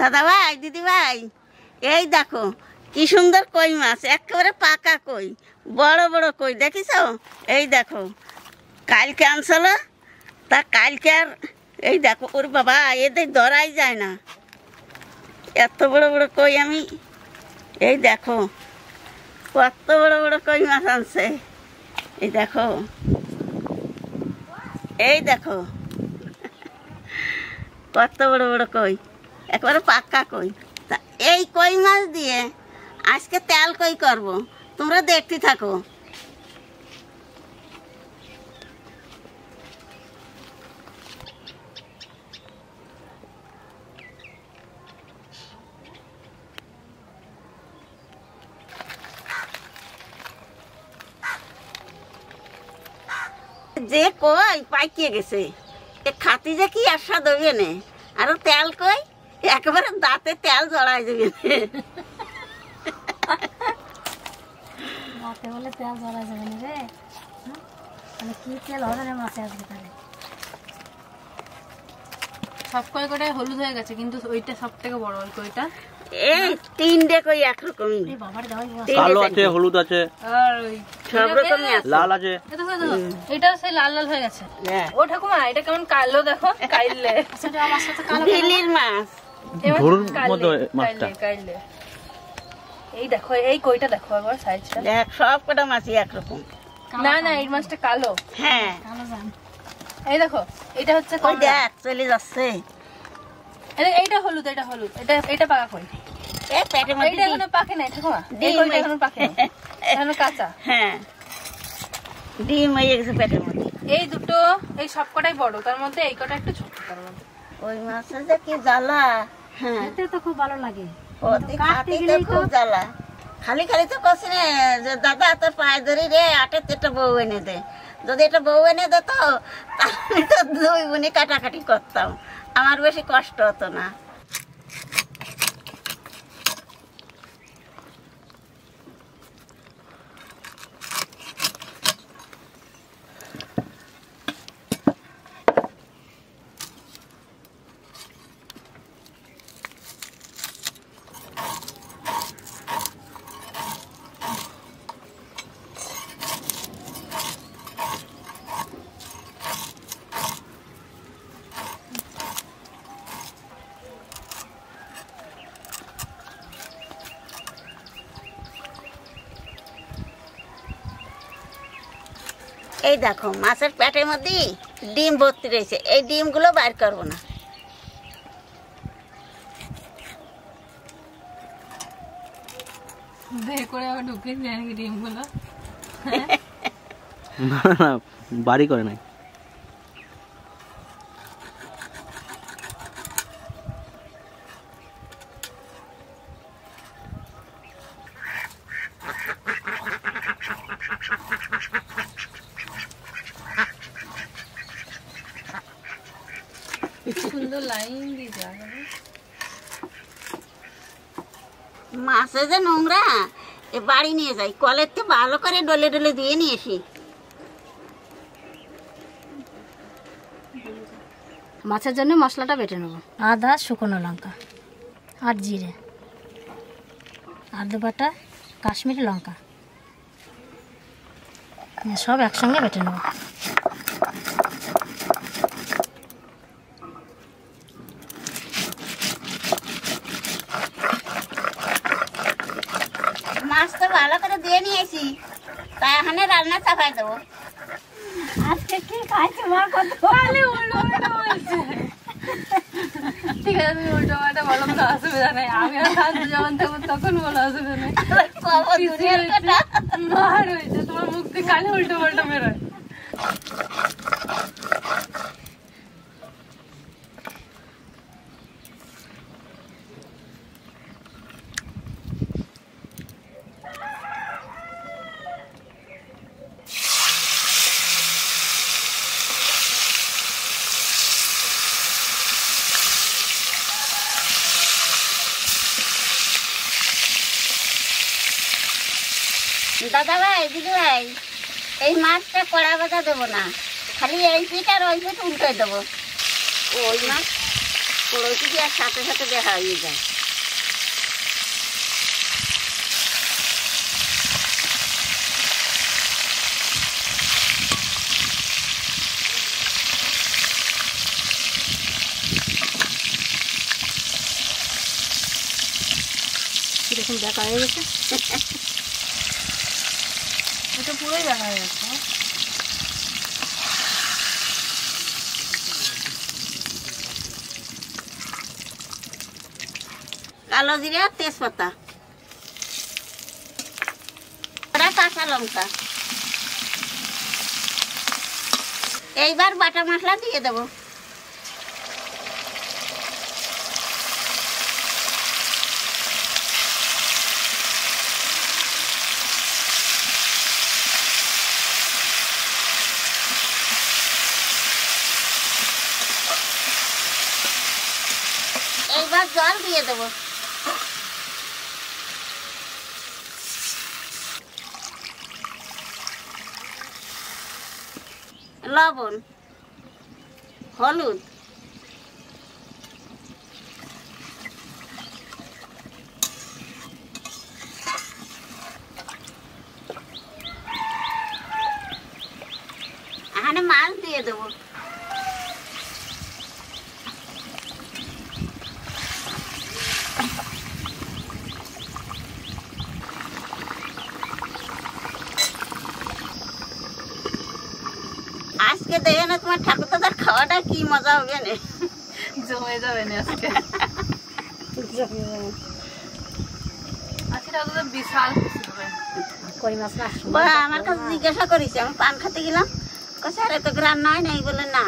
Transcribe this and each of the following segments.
দাদা ভাই দিদি ভাই এই দেখো, কি সুন্দর কই মাছ, একেবারে পাকা কই, বড় বড় কই, দেখিস? এই দেখো, কালকে আনছিল, তা কালকে আর, এই দেখো, ওর বাবা এদের ধরাই যায় না। এত বড় বড় কই আমি, এই দেখো, কত বড় বড় কই মাছ আনছে। এই দেখো এই দেখো, কত বড় বড় কই। একবারে পাক্কা কই। তা এই কই মাছ দিয়ে আজকে তেল কই করব? তোমরা দেখতে থাকো। যে কই পাইকিয়ে গেছে। এ খাতি যে কি আশা দেবে নে আর তেল কই? একেবারে দাঁতে তেল জড়াই। বলে তেল যাবে না রে। হুম? কি তেল হবে রে মাছে আসবে তাহলে? সব কয় কটায় হলুদ হয়ে গেছে কিন্তু ওইটা সব থেকে বড় ওই কইটা এই তিনটে কই একরকমই। এই বাবার দেওয়াই তিনটে কালো আছে হলুদ আছে। আর সব রকমই আছে। লাল আছে। এটাও সেই লাল লাল হয়ে গেছে। হ্যাঁ। ও ঠাকুমা এটা কেমন কালো দেখো কাইলে। সেটা আমার সাথে কালো বিলির মাছ। কাইলে, মতো মাছটা। এই দেখো এই কইটা দেখো একবার সাইজটা দেখ সব কটা মাছই একরকম। না না এই মাছটা কালো। হ্যাঁ। কালো জান এই দেখো এটা হচ্ছে কমলা। দেখ চলে যাচ্ছে। এই- এইটা হলুদ এটা হলুদ। এটা এটা পাকা কই? এ পেটের মধ্যে এইটা এখনও পাকে নাই ঠাকুমা। এই ডিম কইটা এখনও পাকে নাই। এখনও কাঁচা। হ্যাঁ। ডিম হয়ে গেছে পেটের মধ্যে। এই দুটো এই সবকটাই বড় তার মধ্যে এই কটা একটু ছোট তার মধ্যে। ওই মাছের যে কি জ্বালা। খেতে তো খুব ভালো লাগে। কাটতে গেলেই তো- জ্বালা। খালি খালি তো কছি রে যে দাদা তোর পায়ে ধরি রে আটের একটা বউ এনে দে। যদি এটা বউ এনে দে তো তাহলে তো দুই বোনে কাটাকাটি করতাম। আমার বেশি কষ্ট হতো না। এই দেখো মাছের পেটের মধ্যে ডিম ভর্তি রয়েছে। এই ডিমগুলো বাইর করব না। না বাড়ি করে নাই সুন্দর লাইন দিয়ে যায় মাছে যে নোংরা, এ বাড়ি নিয়ে যাই। কলের তো ভালো করে ডলে ডলে দিয়ে নিয়ে আসি। মাছের জন্য মশলাটা বেটে নেব। আদা, শুকনো লঙ্কা আর জিরে। আর দু বাটা, কাশ্মীরি লঙ্কা। সব একসঙ্গে বেটে নেব মাছ তো ভালো করে দিয়ে নিয়েছি। তা এখানে রান্না চাপাই দেবো। আজকে কি খাইছি মার কত? উল্টো পাল্টা বলছে। ঠিক আছে তুমি উল্টো পাল্টা বলো কোনো অসুবিধা নেই। আমি আর খাদ্য যখন দেবো তখন বলো অসুবিধা নেই। মার হয়েছে তোমার মুখ থেকে কালে উল্টো পাল্টা বেরোয় দাদা ভাই দিদি ভাই এই মাছটা কড়া বাজা দেবো না। খালি এই পিঠ আর ওই পিঠ উল্টে দেবো। ওই মাছ কড়াইতে দিয়ে সাথে সাথে দেখা হয়ে যায়। কীরকম দেখা হয়ে গেছে? পুরোই দেখা যাচ্ছে। কালো জিরে তেজপাতা। কাঁচা লঙ্কা। এইবার বাটা মশলা দিয়ে দেবো। এইবার জল দিয়ে দেবো। লবণ হলুদ। এখানে মাছ দিয়ে দেবো আজকে দেখে না তোমার ঠাকুর দাদার খাওয়াটা কি মজা হবে না। জমে যাবে না আজকে। আজকে তো বিশাল খুশি হবে। কই মাছ না বা আমার কাছে জিজ্ঞাসা করেছি আমি পান খেতে গেলাম। কাছে আরে তো রান্না হয় নাই? বলে না।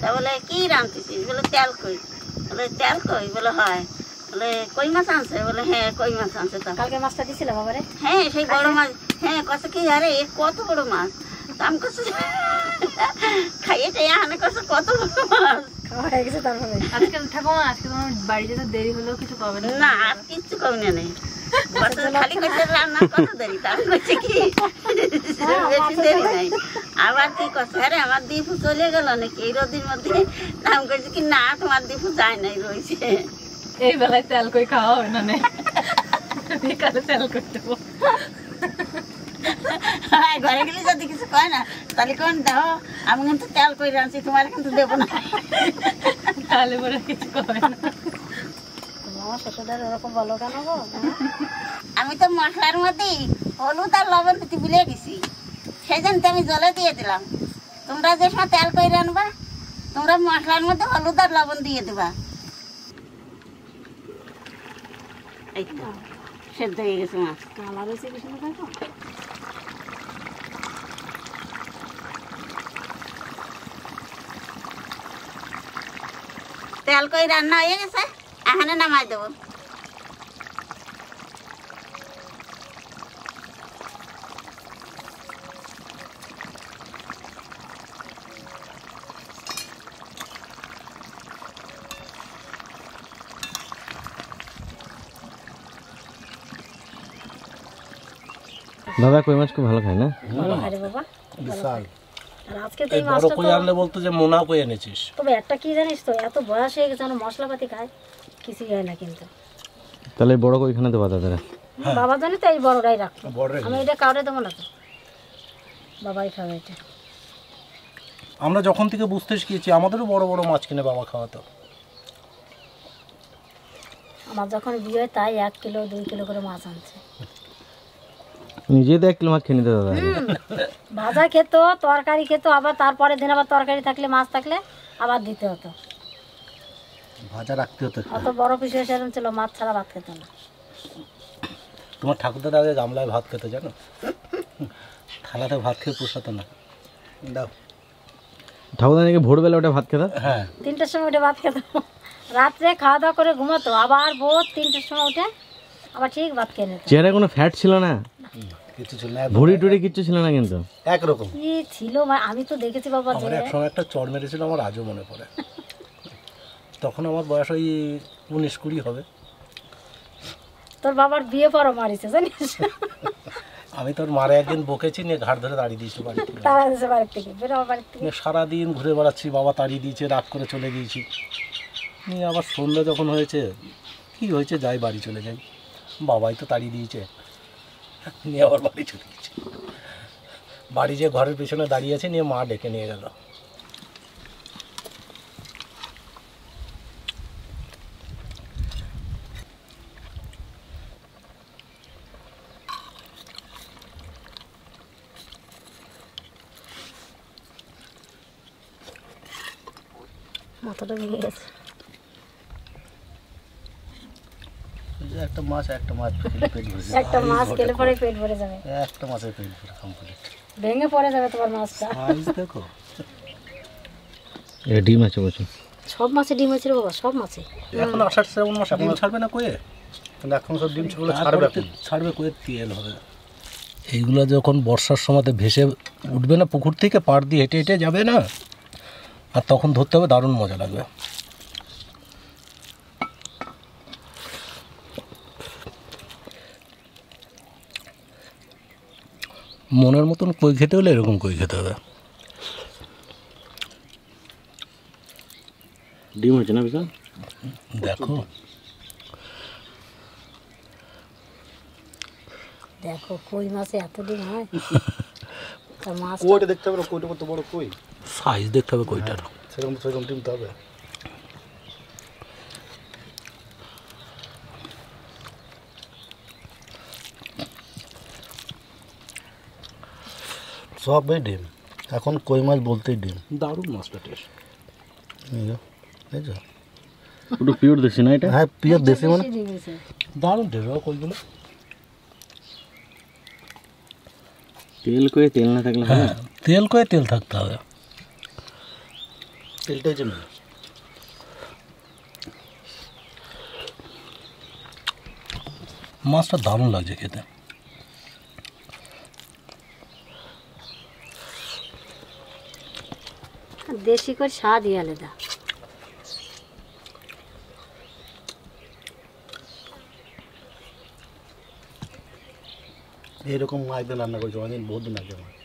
তা বলে কি রাঁধতেছিস বলে তেল কই। বলে তেল কই? বলে হয়। বলে কই মাছ আনছে? বলে হ্যাঁ কই মাছ আনছে কালকে মাছটা দিছিল বাবারে? হ্যাঁ সেই বড় মাছ। হ্যাঁ কছে কি আরে কত বড় মাছ? আমি খাইয়ে কছে কত? বড় মাছ খাওয়া হয়ে গেছে তারপরে আজকে ঠাকুমা আজকে তোমার বাড়ি যেতে দেরি হলেও কিছু পাবে না। না আর কিচ্ছু কমি না নেই বছর খালি কইছে রান্না কত দেরি? তা কইছে কি? বেশি দেরি নাই। আবার কি করছে? আরে আমার দীপু চলে গেল নাকি? এই রোদির মধ্যে তা আমি কইছি কি না তোমার দীপু যায় নাই রয়েছে। এই বেলায় তেল কই খাওয়া হয় না বিকালে তেল করে দেবো? হ্যাঁ, ঘরে গেলে যদি কিছু কয় না তাহলে কোন দাও? আমি কিন্তু তেল করে আনছি তোমার কিন্তু দেবো না। তাহলে পরে কিছু করবে না। বলো আমি তো মশলার মধ্যে হলুদ আর লবণ দিতে ভুলে গেছি সেই জন্য তো আমি জলে দিয়ে দিলাম। তোমরা যে সময় তেল করে আনবা তোমরা মশলার মধ্যে হলুদ আর লবণ দিয়ে দেবা। এই তো সেদ্ধ হয়ে গেছে মাছ। কালার হয়েছে কি তেল করে রান্না হয়ে গেছে এখানে নামাই দেবো। দাদা কই মাছ খুব ভালো খায় না? আরে বাবা বিশাল। আর আজকে তো এই এই মাছটা কই আনলে বলতো যে মোনা কই এনেছিস? তবে একটা কি জানিস তো এত বয়স হয়ে গেছে আমরা মশলাপাতি খাই কিছুই হয় না কিন্তু। তাহলে এই বড় কইখানে দেবা দাদারা বাবা জানি তো এই বড়টাই রাখতো আমি এটা কাউরে দেবো না তো। বাবাই খাবে এটা। আমরা যখন থেকে বুঝতে শিখেছি আমাদেরও বড় বড় মাছ কিনে বাবা খাওয়াতো। আমার যখন বিয়ে হয় তাই এক কিলো দুই কিলো করে মাছ আনছে। নিজেই তো এক কিলো মাছ খেয়ে নিতে দাদা ভাজা খেত তরকারি খেত আবার তারপরে দিন আবার তরকারি থাকলে মাছ থাকলে আবার দিতে হতো। ভাজা রাখতে হতো অত বড় পিস সেরকম ছিল মাছ ছাড়া ভাত খেত না। তোমার আগে গামলায় ভাত খেতে জানো? থালাতে ভাত খেয়ে পোষাতো না। দাও। ঠাকুরদা নাকি ভোরবেলা ওটা ভাত খেতা হ্যাঁ। তিনটের সময় উঠে ভাত খেত রাত্রে খাওয়া দাওয়া করে ঘুমাতো আবার ভোর তিনটের সময় উঠে আবার ঠিক নিত। চেহারা কোনো ফ্যাট ছিল না? কিছু ছিল না ভুড়ি টুড়ি কিচ্ছু ছিল না কিন্তু? একরকম। কি ছিল আমি তো দেখেছি বাবা যে আমার একসময় একটা চড় মেরেছিল আমার আজও মনে পড়ে। তখন আমার বয়স ওই উনিশ কুড়ি হবে। তোর বাবার বিয়ে পরও মারিছে জানিস? আমি তোর মারে একদিন বকেছি নিয়ে ঘাট ধরে দাঁড়িয়ে দিয়েছি বাড়িতে বাড়ির থেকে থেকে। সারাদিন ঘুরে বেড়াচ্ছি বাবা তাড়িয়ে দিয়েছে রাত করে চলে গিয়েছি। নিয়ে আবার সন্ধ্যা যখন হয়েছে কি হয়েছে যাই বাড়ি চলে যাই। বাবাই তো তাড়িয়ে দিয়েছে। নিয়ে আবার বাড়ি চলে গেছে। বাড়ি যে ঘরের পেছনে দাঁড়িয়ে আছে, নিয়ে মা ডেকে নিয়ে গেল। মাথাটা ভেঙে গেছে এই যে একটা মাছ একটা মাছ খেলে পেট ভরে যাবে। একটা মাছ খেলে পরে পেট ভরে যাবে। একটা মাছের পেট ভরে কমপ্লিট ভেঙে পড়ে যাবে তোমার মাছটা। সাইজ দেখো। এটা ডিম আছে বলছেন সব মাছে ডিম আছে রে বাবা সব মাছে। এখন আষাঢ় শ্রাবণ মাস এখন ছাড়বে না কয়ে এখন সব ডিম সেগুলো ছাড়বে ছাড়বে কয়ে তেল হবে। এইগুলো যখন বর্ষার সময়তে ভেসে উঠবে না পুকুর থেকে পাড় দিয়ে হেঁটে হেঁটে যাবে না আর তখন ধরতে হবে দারুণ মজা লাগবে। মনের মতন কই খেতে হলে এরকম কই খেতে হবে? ডিম আছে না বিশাল? দেখো। দেখো কই মাছে এত ডিম হয়? তা মাছ কইটা দেখতে হবে না কইটা কত বড় কই? সাইজ দেখতে হবে কইটার। সেরকম সেরকম টিমতে হবে। সবই ডিম। এখন কই মাছ বলতেই ডিম। দারুণ মাছটা টেস্ট এই যে, একটু পিওর দেশি না এটা? হ্যাঁ পিওর দেশি মানে? দারুণ টেস্ট কইগুলো তেল করে তেল না থাকলে হ্যাঁ তেল কয়ে তেল থাকতে হবে। তেলটাই জন্য মাছটা দারুণ লাগছে খেতে। দেশি করে স্বাদই আলাদা। এরকম মাছ রান্না করছি অনেকদিন বহুত দিন আগে আমার